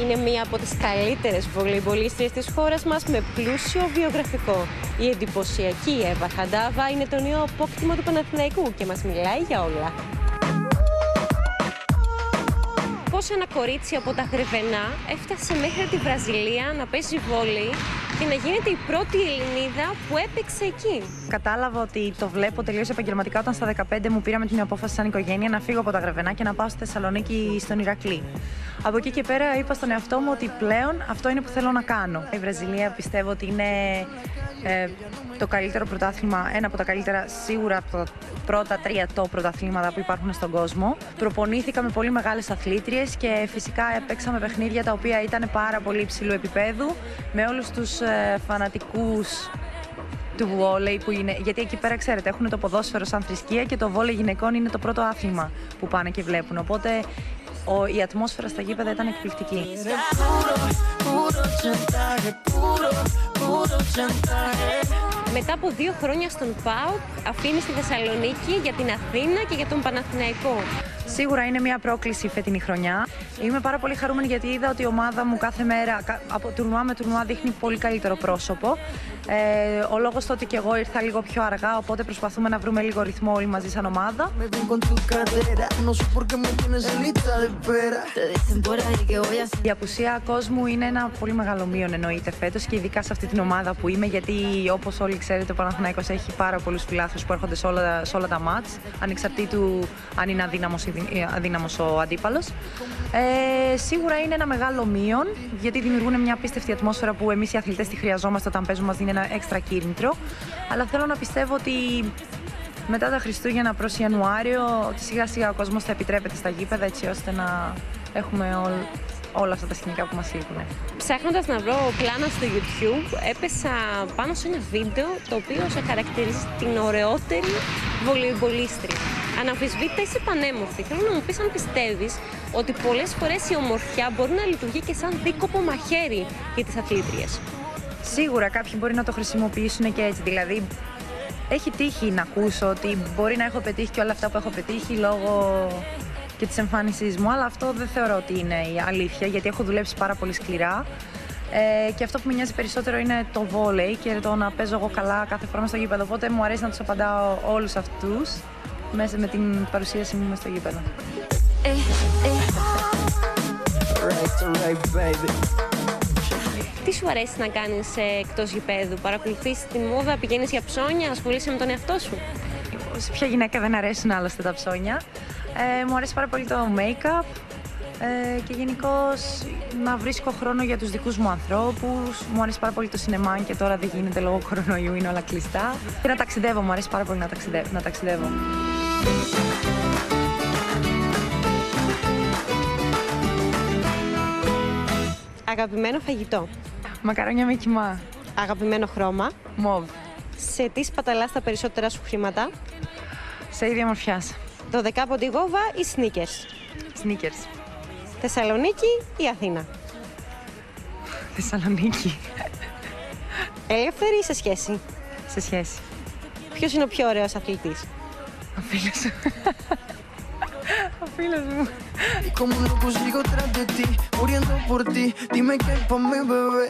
Είναι μία από τις καλύτερες βολεϊμπολίστριες της χώρας μας με πλούσιο βιογραφικό. Η εντυπωσιακή Εύα Χαντάβα είναι το νέο απόκτημα του Παναθηναϊκού και μας μιλάει για όλα. Πώς ένα κορίτσι από τα Γρεβενά έφτασε μέχρι τη Βραζιλία να παίζει βόλεϊ και να γίνεται η πρώτη Ελληνίδα που έπαιξε εκεί; Κατάλαβα ότι το βλέπω τελείως επαγγελματικά όταν στα 15 μου πήραμε την απόφαση σαν οικογένεια να φύγω από τα Γρεβενά και να πάω στη Θεσσαλονίκη στον Ηρακλή. Από εκεί και πέρα είπα στον εαυτό μου ότι πλέον αυτό είναι που θέλω να κάνω. Η Βραζιλία πιστεύω ότι είναι ε, το καλύτερο πρωτάθλημα, ένα από τα καλύτερα σίγουρα από τα πρώτα τρία το πρωταθλήματα που υπάρχουν στον κόσμο. Προπονήθηκα με πολύ μεγάλες αθλήτριε και φυσικά παίξαμε παιχνίδια τα οποία ήταν πάρα πολύ υψηλού επίπεδου με όλους τους ε, φανατικούς του βόλεϊ που είναι. Γιατί εκεί πέρα, ξέρετε, έχουν το ποδόσφαιρο σαν θρησκεία και το βόλεϊ γυναικών είναι το πρώτο άθλημα που πάνε και βλέπουν. Οπότε ο, η ατμόσφαιρα στα γήπεδα ήταν εκπληκτική. Μετά από δύο χρόνια στον ΠΑΟΚ, αφήνει στη Θεσσαλονίκη για την Αθήνα και για τον Παναθηναϊκό. Σίγουρα είναι μια πρόκληση η φετινή χρονιά. Είμαι πάρα πολύ χαρούμενη γιατί είδα ότι η ομάδα μου κάθε μέρα από τουρνουά με τουρνουά δείχνει πολύ καλύτερο πρόσωπο. Ε, ο λόγος το ότι και εγώ ήρθα λίγο πιο αργά, οπότε προσπαθούμε να βρούμε λίγο ρυθμό όλοι μαζί σαν ομάδα. Η απουσία κόσμου είναι ένα πολύ μεγάλο μείον εννοείται φέτος και ειδικά σε αυτή την ομάδα που είμαι, γιατί όπως όλοι ξέρετε, ο Παναθηναϊκός έχει πάρα πολλούς φιλάθλους που έρχονται σε όλα, σε όλα τα μάτς, ανεξαρτήτου αν είναι αδύναμος ή αδύναμος ο αντίπαλος. Ε, σίγουρα είναι ένα μεγάλο μείον, γιατί δημιουργούν μια απίστευτη ατμόσφαιρα που εμείς οι αθλητές τη χρειαζόμαστε όταν παίζουμε, μας δίνει ένα έξτρα κίνητρο. Αλλά θέλω να πιστεύω ότι μετά τα Χριστούγεννα προς Ιανουάριο, ότι σιγά σιγά ο κόσμος θα επιτρέπεται στα γήπεδα έτσι ώστε να έχουμε όλ, όλα αυτά τα σκηνικά που μας λείπουν. Ψάχνοντας να βρω πλάνα στο YouTube, έπεσα πάνω σε ένα βίντεο το οποίο σε χαρακτηρίζει την ωραιότερη βολεϊμπολίστρια. Αναμφισβήτητα είσαι πανέμορφη. Θέλω να μου πεις αν πιστεύεις ότι πολλές φορές η ομορφιά μπορεί να λειτουργεί και σαν δίκοπο μαχαίρι για τις αθλήτριες. Σίγουρα κάποιοι μπορεί να το χρησιμοποιήσουν και έτσι. Δηλαδή, έχει τύχει να ακούσω ότι μπορεί να έχω πετύχει και όλα αυτά που έχω πετύχει λόγω και της εμφάνισής μου, αλλά αυτό δεν θεωρώ ότι είναι η αλήθεια, γιατί έχω δουλέψει πάρα πολύ σκληρά. Ε, και αυτό που με νοιάζει περισσότερο είναι το βόλεϊ και το να παίζω εγώ καλά κάθε φορά στο γήπεδο. Οπότε μου αρέσει να τους απαντάω όλους αυτούς μέσα με την παρουσίαση μου μέσα στο γήπεδο. Τι σου αρέσει να κάνεις ε, εκτός γηπέδου, παρακολουθείς την μόδα, πηγαίνεις για ψώνια, ασχολείσαι με τον εαυτό σου; Σε ποια γυναίκα δεν αρέσουν άλλωστε τα ψώνια. Ε, μου αρέσει πάρα πολύ το make-up ε, και γενικώς να βρίσκω χρόνο για τους δικούς μου ανθρώπους. Μου αρέσει πάρα πολύ το σινεμά και τώρα δεν γίνεται λόγω κορονοϊού, είναι όλα κλειστά. Και να ταξιδεύω, μου αρέσει πάρα πολύ να ταξιδεύω. Να ταξιδεύω. Αγαπημένο φαγητό. Μακαρόνια με κοιμά. Αγαπημένο χρώμα. Μοβ. Σε τι σπαταλάς τα περισσότερα σου χρήματα; Σε ίδια μορφιά. Το δεκάποντι γόβα ή sneakers; Sneakers. Θεσσαλονίκη ή Αθήνα; Θεσσαλονίκη. Ελεύθερη ή σε σχέση; Σε σχέση. Ποιος είναι ο πιο ωραίος αθλητής; Ο φίλος σου. Ο φίλος μου. Y como un loco sigo tras de ti, muriendo por ti. Dime qué pa' mi bebé.